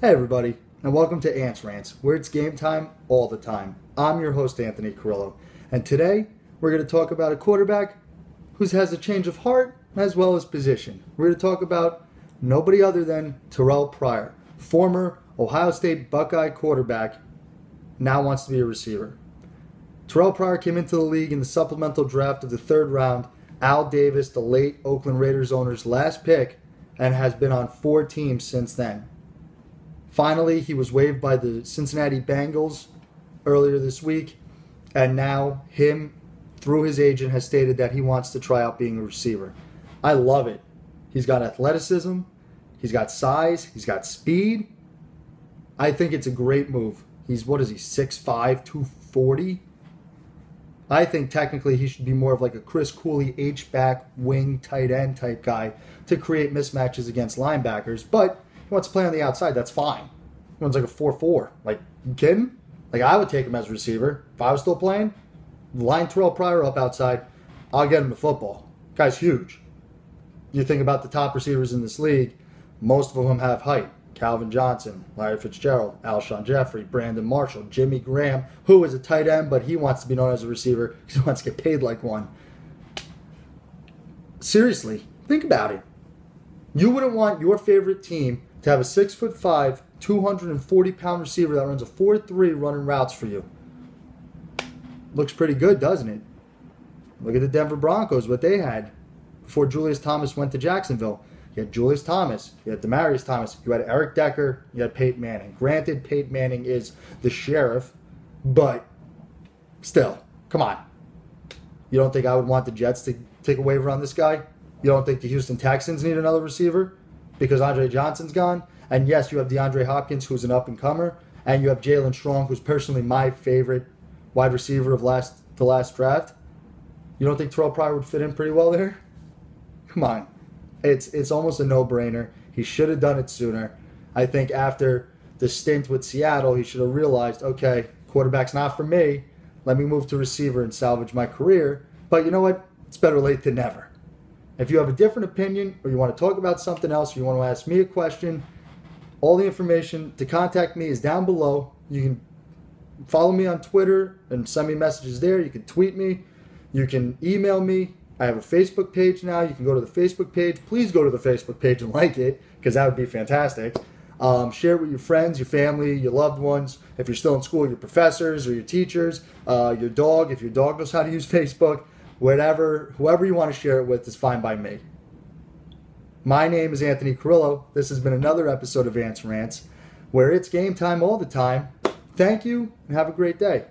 Hey, everybody, and welcome to Ants Rants, where it's game time all the time. I'm your host, Anthony Carrillo, and today we're going to talk about a quarterback who has a change of heart as well as position. We're going to talk about nobody other than Terrelle Pryor, former Ohio State Buckeye quarterback, now wants to be a receiver. Terrelle Pryor came into the league in the supplemental draft of the third round. Al Davis, the late Oakland Raiders owner's last pick, and has been on four teams since then. Finally, he was waived by the Cincinnati Bengals earlier this week, and now him, through his agent, has stated that he wants to try out being a receiver. I love it. He's got athleticism, he's got size, he's got speed. I think it's a great move. He's, what is he, 6'5, 240? I think technically he should be more of like a Chris Cooley H back wing tight end type guy to create mismatches against linebackers. But he wants to play on the outside. That's fine. He runs like a four four. Like you kidding? Like I would take him as a receiver if I was still playing. Line Terrelle Pryor up outside. I'll get him the football. Guy's huge. You think about the top receivers in this league. Most of them have height. Calvin Johnson, Larry Fitzgerald, Alshon Jeffery, Brandon Marshall, Jimmy Graham, who is a tight end, but he wants to be known as a receiver because he wants to get paid like one. Seriously, think about it. You wouldn't want your favorite team to have a six foot five, 240 pound receiver that runs a 4 3 running routes for you. Looks pretty good, doesn't it? Look at the Denver Broncos, what they had before Julius Thomas went to Jacksonville. You had Julius Thomas, you had Demaryius Thomas, you had Eric Decker, you had Peyton Manning. Granted, Peyton Manning is the sheriff, but still, come on. You don't think I would want the Jets to take a waiver on this guy? You don't think the Houston Texans need another receiver because Andre Johnson's gone? And yes, you have DeAndre Hopkins, who's an up and comer, and you have Jaelen Strong, who's personally my favorite wide receiver of last the last draft. You don't think Terrelle Pryor would fit in pretty well there? Come on it's it's almost a no-brainer. He should have done it sooner. I think after the stint with Seattle, he should have realized, okay, quarterback's not for me. Let me move to receiver and salvage my career. But you know what? It's better late than never. If you have a different opinion or you want to talk about something else or you want to ask me a question, all the information to contact me is down below. You can follow me on Twitter and send me messages there. You can tweet me. You can email me. I have a Facebook page now. You can go to the Facebook page. Please go to the Facebook page and like it because that would be fantastic. Um, share it with your friends, your family, your loved ones. If you're still in school, your professors or your teachers, uh, your dog. If your dog knows how to use Facebook, whatever, whoever you want to share it with is fine by me. My name is Anthony Carrillo. This has been another episode of Ants Rants, where it's game time all the time. Thank you and have a great day.